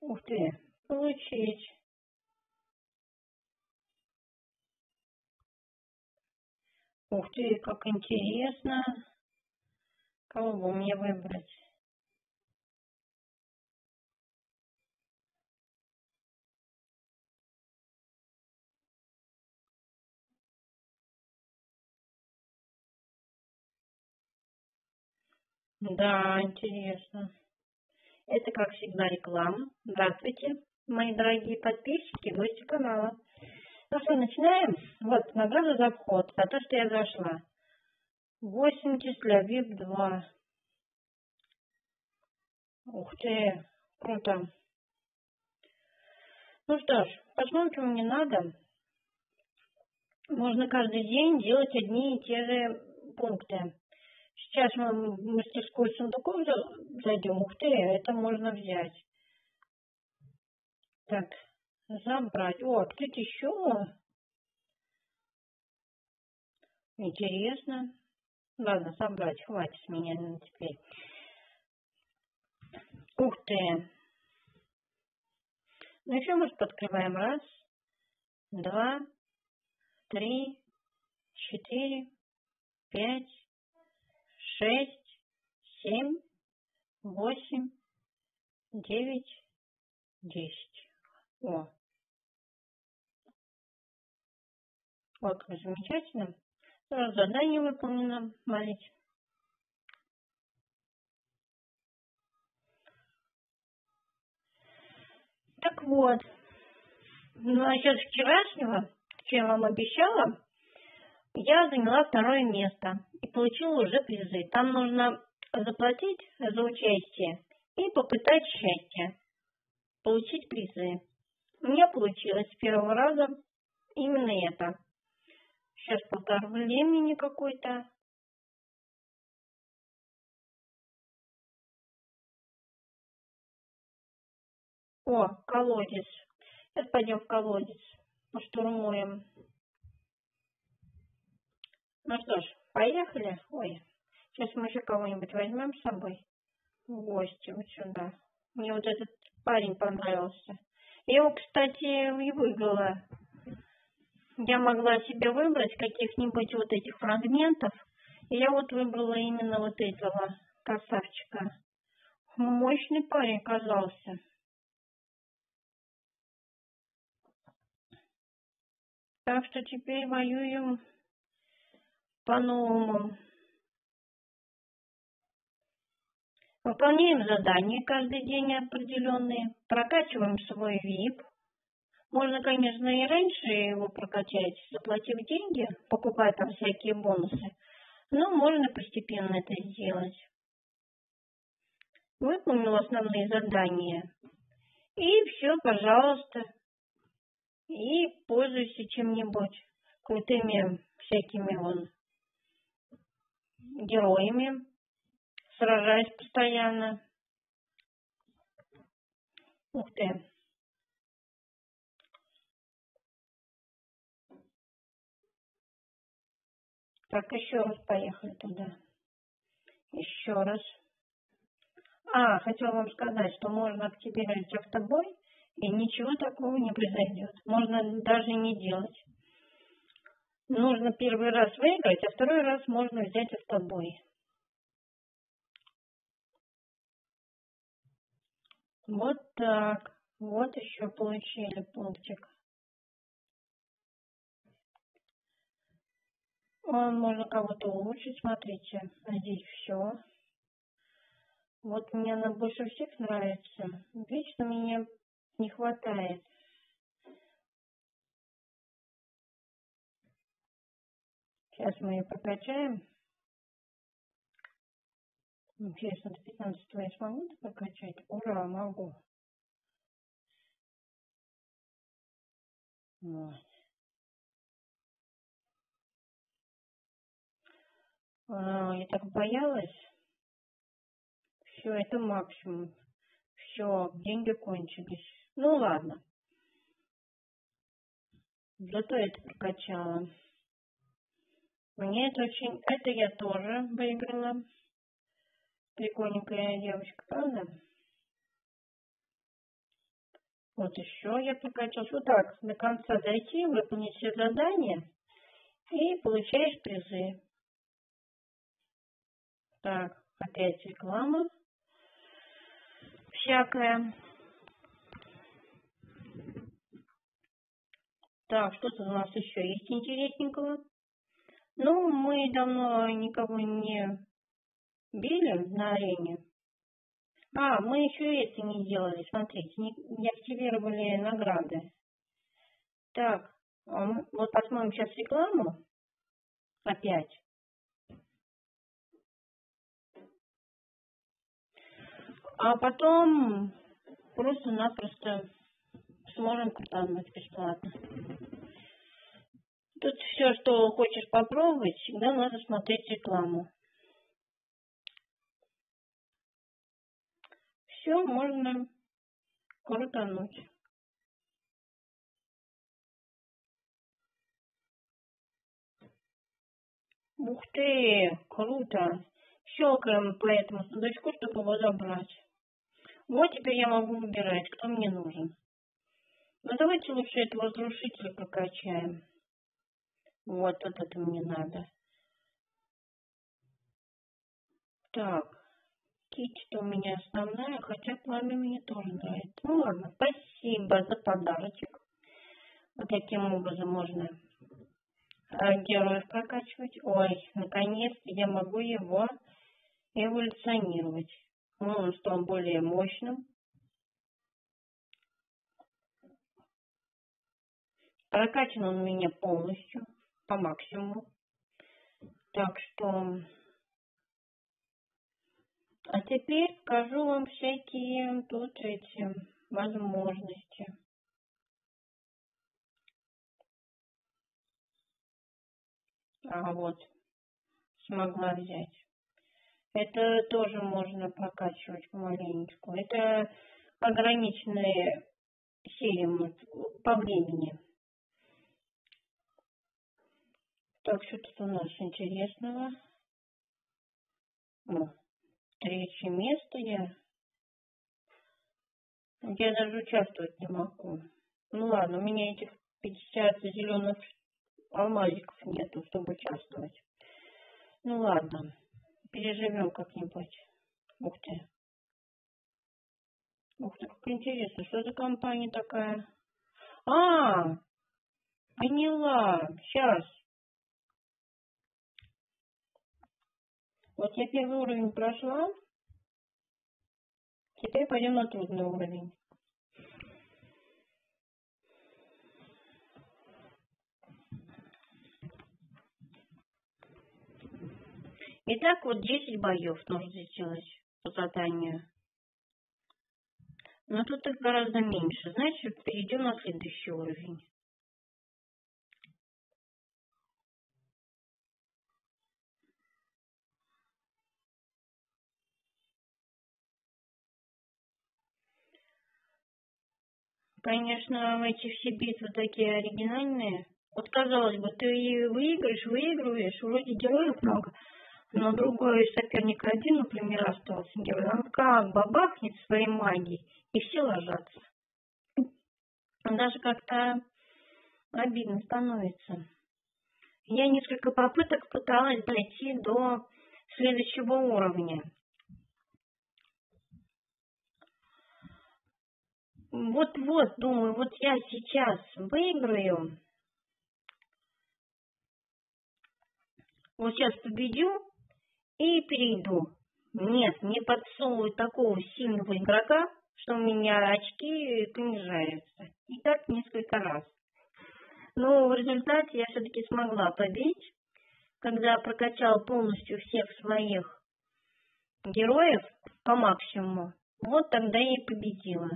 Ух ты, получить. Ух ты, как интересно. Кого бы мне выбрать? Да, интересно. Это, как всегда, реклама. Здравствуйте, мои дорогие подписчики, гости канала. Ну что, начинаем? Вот, награда за вход, за то, что я зашла. 80 для VIP 2. Ух ты, круто. Ну что ж, посмотрим, не надо. Можно каждый день делать одни и те же пункты. Сейчас мы в мастерскую сундуков зайдем. Ух ты, это можно взять. Так, забрать. О, открыть еще. Интересно. Ладно, собрать, хватит с меня на теперь. Ух ты. Ну еще, может, подкрываем. Раз, два, три, четыре, пять, шесть, семь, восемь, девять, десять. О. Вот, замечательно. Задание выполнено. Смотрите. Так вот. Ну, а сейчас вчерашнего, чем вам обещала, я заняла второе место и получила уже призы. Там нужно заплатить за участие и попытать счастье, получить призы. У меня получилось с первого раза именно это. Сейчас полтора времени какой-то. О, колодец. Сейчас пойдем в колодец. Поштурмуем. Ну что ж, поехали. Ой, сейчас мы еще кого-нибудь возьмем с собой гости вот сюда. Мне вот этот парень понравился. Я его, кстати, и выиграла. Я могла себе выбрать каких-нибудь вот этих фрагментов. И я вот выбрала именно вот этого красавчика. Мощный парень оказался. Так что теперь воюем по-новому. Выполняем задания каждый день определенные, прокачиваем свой VIP. Можно, конечно, и раньше его прокачать, заплатив деньги, покупая там всякие бонусы, но можно постепенно это сделать. Выполнил основные задания. И все, пожалуйста. И пользуйся чем-нибудь крутыми всякими вон героями, сражаюсь постоянно. Ух ты. Так, еще раз поехали туда. Еще раз. А, хотела вам сказать, что можно активировать автобой, и ничего такого не произойдет. Можно даже не делать нужно первый раз выиграть, а второй раз можно взять автобой. Вот так. Вот еще получили пунктик. Можно кого-то улучшить, смотрите. Здесь все. Вот мне она больше всех нравится. Вечно мне не хватает. Сейчас мы ее прокачаем. Интересно, до 15 я смогу прокачать? Ура, могу. Вот. А, я так боялась. Все, это максимум. Все, деньги кончились. Ну ладно. Зато это прокачала. Мне это очень... Это я тоже выиграла. Прикольненькая девочка, правда? Вот еще я прокачался. Вот так, до конца дойти, выполнить все задания и получаешь призы. Так, опять реклама. Всякая. Так, что тут у нас еще есть интересненького? Ну, мы давно никого не били на арене. А, мы еще это не делали, смотрите, не, не активировали награды. Так, вот посмотрим сейчас рекламу. Опять. А потом просто-напросто сможем крутануть бесплатно. Тут все, что хочешь попробовать, всегда надо смотреть рекламу. Все можно крутануть. Ух ты, круто. Щелкаем по этому сундучку, чтобы его забрать. Вот теперь я могу выбирать, кто мне нужен. Ну давайте лучше этого разрушителя прокачаем. Вот, вот это мне надо. Так. Кичта у меня основная, хотя пламя мне тоже нравится. Ну ладно, спасибо за подарочек. Вот таким образом можно а, героев прокачивать. Ой, наконец-то я могу его эволюционировать. Ну, он стал более мощным. Прокачан он у меня полностью по максимуму. Так что... А теперь покажу вам всякие тут эти возможности. А вот, смогла взять. Это тоже можно прокачивать помаленечку. Это ограниченные серии по времени. Так, что тут у нас интересного? О, третье место я. Я даже участвовать не могу. Ну ладно, у меня этих 50 зеленых алмазиков нету, чтобы участвовать. Ну ладно, переживем как-нибудь. Ух ты. Ух ты, как интересно, что за компания такая? А, поняла, сейчас. Вот я первый уровень прошла. Теперь пойдем на трудный уровень. Итак, вот 10 боев нужно сделать по заданию. Но тут их гораздо меньше. Значит, перейдем на следующий уровень. Конечно, эти все битвы такие оригинальные. Вот казалось бы, ты выиграешь, выигрываешь, вроде героев много, но другой соперник один, например, остался герой, он как бабахнет своей магией, и все ложатся. Даже как-то обидно становится. Я несколько попыток пыталась дойти до следующего уровня. Вот-вот, думаю, вот я сейчас выиграю. Вот сейчас победю и перейду. Нет, не подсовывают такого сильного игрока, что у меня очки понижаются. И так несколько раз. Но в результате я все-таки смогла победить, когда прокачал полностью всех своих героев по максимуму. Вот тогда я и победила.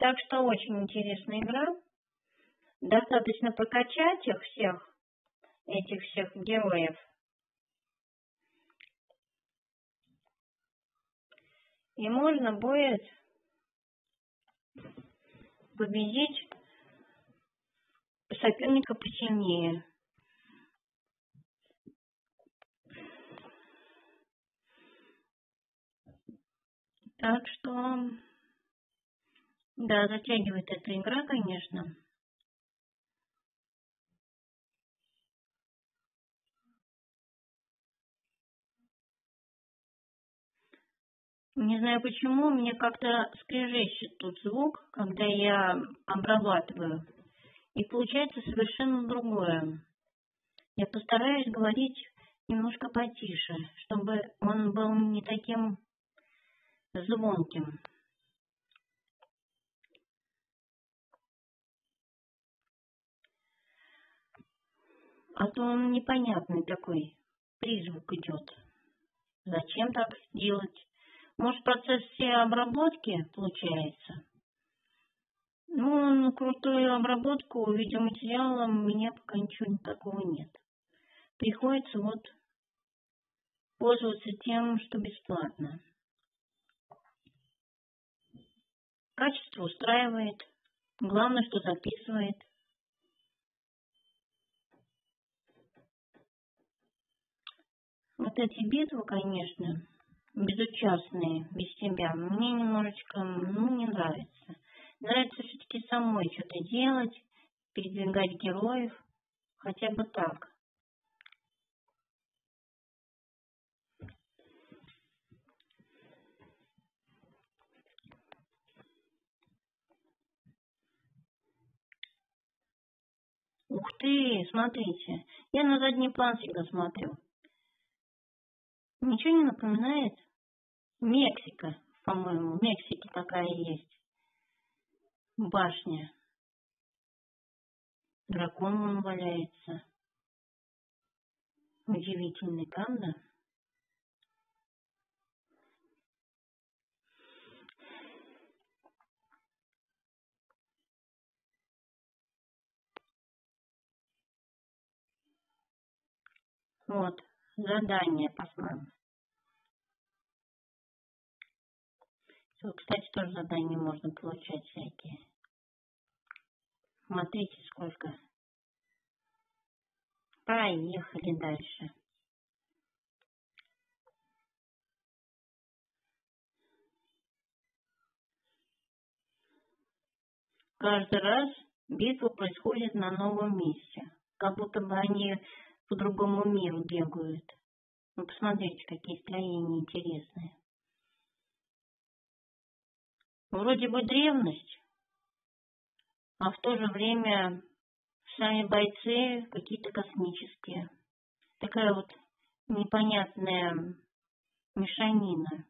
Так что очень интересная игра. Достаточно прокачать их всех, этих всех героев. И можно будет победить соперника посильнее. Так что да, затягивает эта игра, конечно. Не знаю почему, мне как-то скрежещет тут звук, когда я обрабатываю. И получается совершенно другое. Я постараюсь говорить немножко потише, чтобы он был не таким звонким. А то он непонятный такой, призвук идет. Зачем так делать? Может, процесс всей обработки получается? Ну, на крутую обработку видеоматериала у меня пока ничего такого нет. Приходится вот пользоваться тем, что бесплатно. Качество устраивает. Главное, что записывает. Вот эти битвы, конечно, безучастные, без себя, мне немножечко, ну, не нравится. Нравится все-таки самой что-то делать, передвигать героев, хотя бы так. Ух ты, смотрите, я на задний план всегда смотрю. Ничего не напоминает? Мексика, по-моему, в Мексике такая есть. Башня. Дракон он валяется. Удивительный, правда? Вот, задание. Тут, кстати, тоже задания можно получать всякие. Смотрите, сколько. Поехали дальше. Каждый раз битва происходит на новом месте. Как будто бы они по другому миру бегают. Ну, посмотрите, какие строения интересные. Вроде бы древность, а в то же время сами бойцы какие-то космические. Такая вот непонятная мешанина.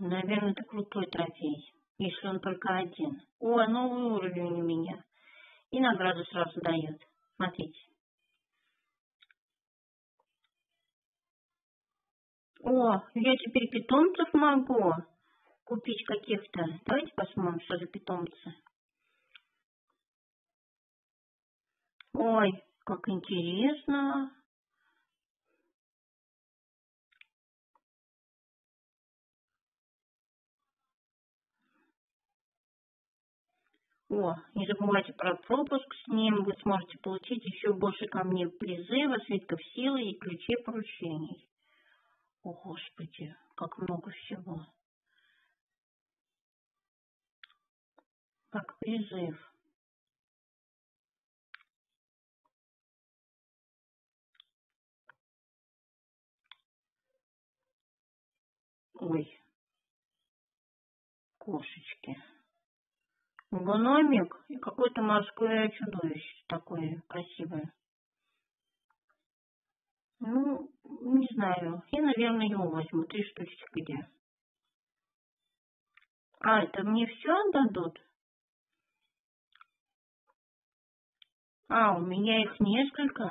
Наверное, это крутой трофей, если он только один. О, новый уровень у меня. И награду сразу дает. Смотрите. О, я теперь питомцев могу купить каких-то. Давайте посмотрим, что за питомцы. Ой, как интересно. О, не забывайте про пропуск с ним. Вы сможете получить еще больше камней призыва, свитков силы и ключей поручений. О, Господи, как много всего. Как призыв. Ой, кошечки гномик и какое-то морское чудовище такое красивое. Ну, не знаю. Я, наверное, его возьму. Три штучки где. А, это мне все отдадут? А, у меня их несколько.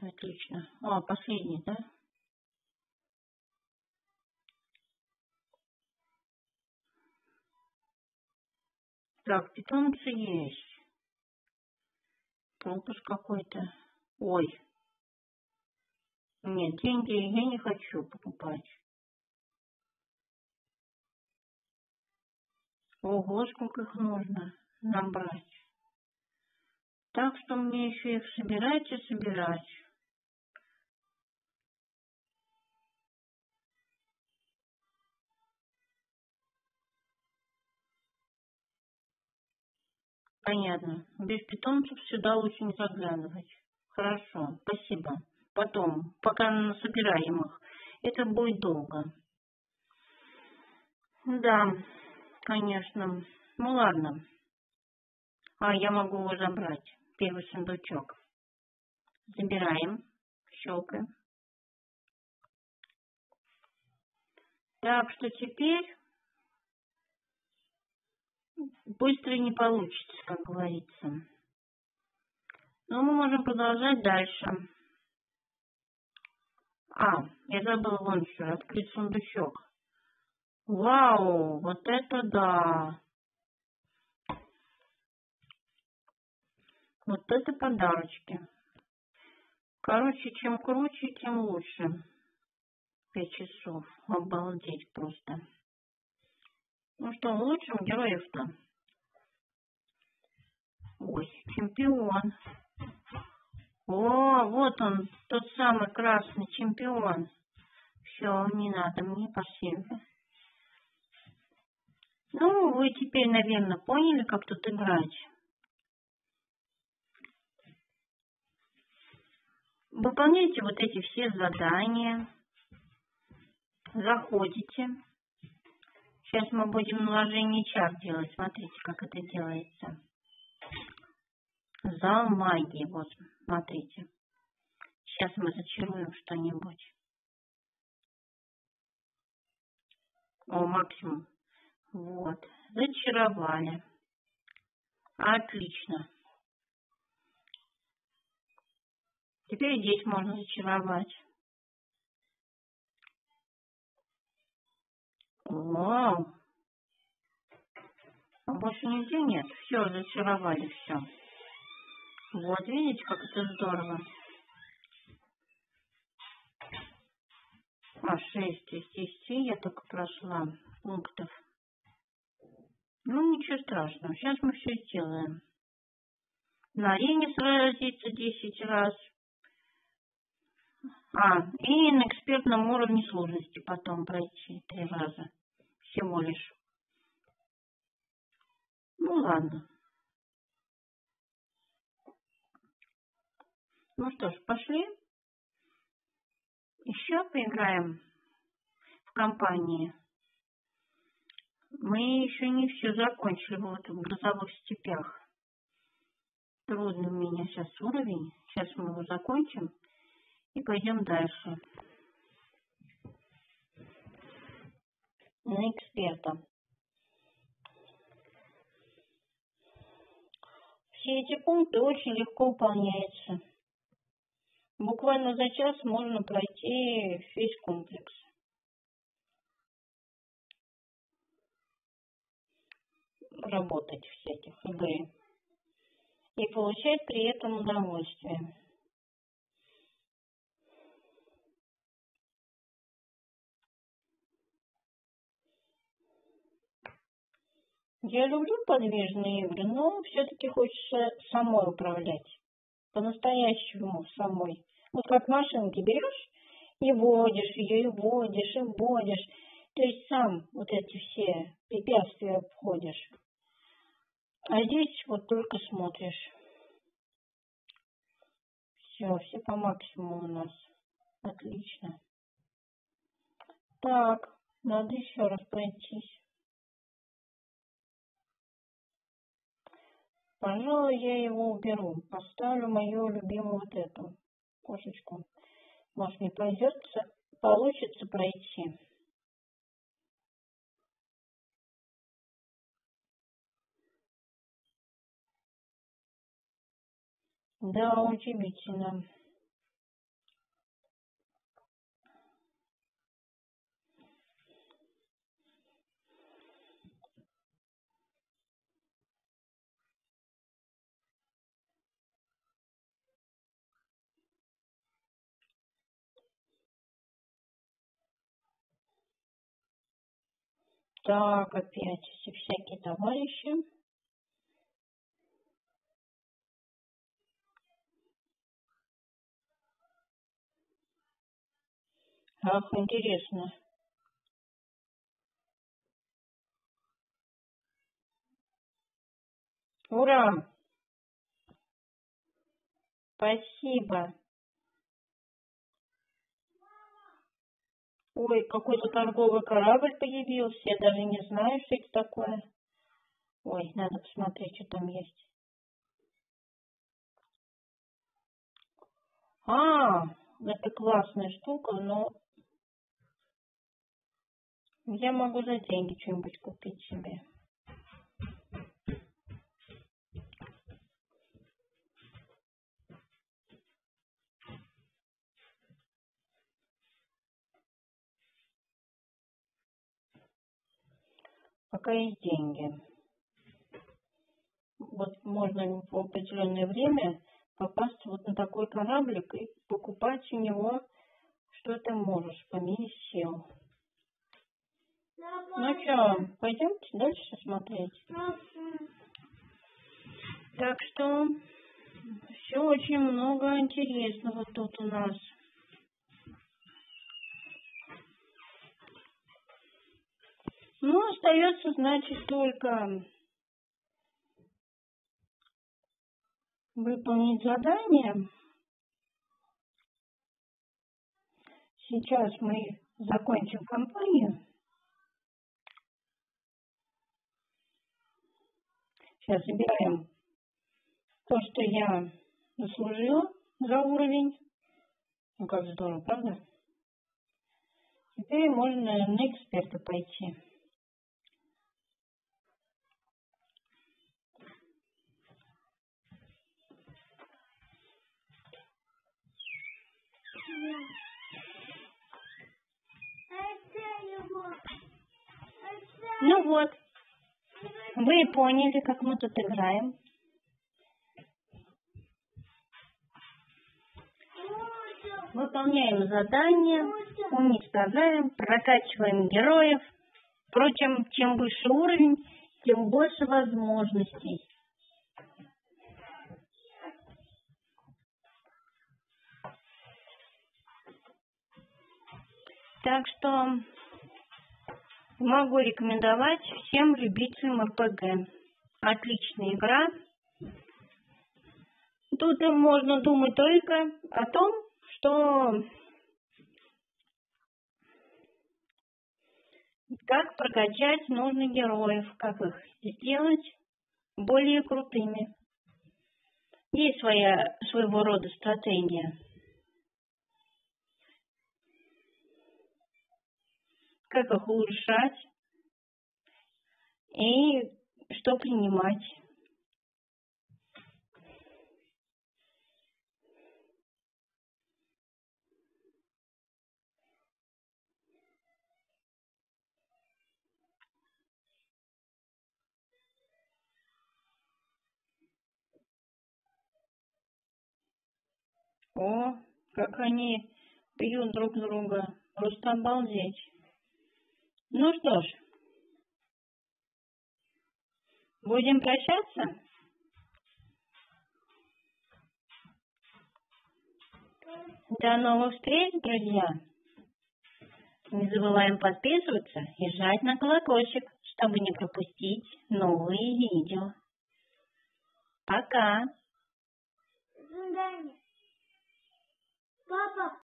Отлично. О, последний, да? Так, питомцы есть. Толпыш какой-то. Ой. Нет, деньги я не хочу покупать. Ого, сколько их нужно набрать. Так что мне еще их собирать и собирать. Понятно. Без питомцев сюда лучше не заглядывать. Хорошо, спасибо. Потом, пока насобираем их. Это будет долго. Да, конечно. Ну ладно. А я могу его забрать. Первый сундучок. Забираем. Щелкаем. Так что теперь быстро не получится, как говорится. Но мы можем продолжать дальше. А, я забыла вон еще открыть сундучок. Вау, вот это да! Вот это подарочки. Короче, чем круче, тем лучше. Пять часов. Обалдеть просто. Ну что, улучшим героев-то? Ой, чемпион. О, вот он, тот самый красный чемпион. Все, не надо мне, спасибо. Ну, вы теперь, наверное, поняли, как тут играть. Выполняйте вот эти все задания. Заходите. Сейчас мы будем наложение чар делать. Смотрите, как это делается. Зал магии. Вот, смотрите. Сейчас мы зачаруем что-нибудь. О, максимум. Вот. Зачаровали. Отлично. Теперь здесь можно зачаровать. Вау! А больше нигде нет. Все, зачаровали все. Вот, видите, как это здорово. А, 6 из 10 я только прошла пунктов. Ну, ничего страшного. Сейчас мы все сделаем. На арене сразиться 10 раз. А, и на экспертном уровне сложности потом пройти три раза всего лишь. Ну ладно. Ну что ж, пошли. Еще поиграем в компании. Мы еще не все закончили вот в грозовых степях. Трудный у меня сейчас уровень. Сейчас мы его закончим и пойдем дальше. на эксперта. Все эти пункты очень легко выполняются. Буквально за час можно пройти весь комплекс. Работать всяких игры. И получать при этом удовольствие. Я люблю подвижные игры, но все-таки хочется самой управлять. По-настоящему самой. Вот как машинки берешь и водишь ее, и водишь, и водишь. То есть сам вот эти все препятствия обходишь. А здесь вот только смотришь. Все, все по максимуму у нас. Отлично. Так, надо еще раз пройтись. Пожалуй, я его уберу. Поставлю мою любимую вот эту кошечку. Может, не пойдет, получится пройти. Да, удивительно. Так, опять все всякие товарищи. Ах, интересно. Ура! Спасибо. Ой, какой-то торговый корабль появился. Я даже не знаю, что это такое. Ой, надо посмотреть, что там есть. А, это классная штука, но я могу за деньги что-нибудь купить себе. Пока есть деньги. Вот можно в определенное время попасть вот на такой кораблик и покупать у него что ты можешь по мере сил. Ну что, пойдемте дальше смотреть. Так что все очень много интересного тут у нас. Ну, остается, значит, только выполнить задание. Сейчас мы закончим кампанию. Сейчас собираем то, что я заслужила за уровень. Ну, как здорово, правда? Теперь можно на эксперта пойти. Ну вот, вы поняли, как мы тут играем. Выполняем задания, уничтожаем, прокачиваем героев. Впрочем, чем выше уровень, тем больше возможностей. Так что могу рекомендовать всем любителям РПГ. Отличная игра. Тут можно думать только о том, что как прокачать нужных героев, как их сделать более крутыми. Есть своя своего рода стратегия. Как их улучшать и что принимать. О, как они пьют друг друга. Просто обалдеть. Ну что ж, будем прощаться? До новых встреч, друзья! Не забываем подписываться и жать на колокольчик, чтобы не пропустить новые видео. Пока! Папа!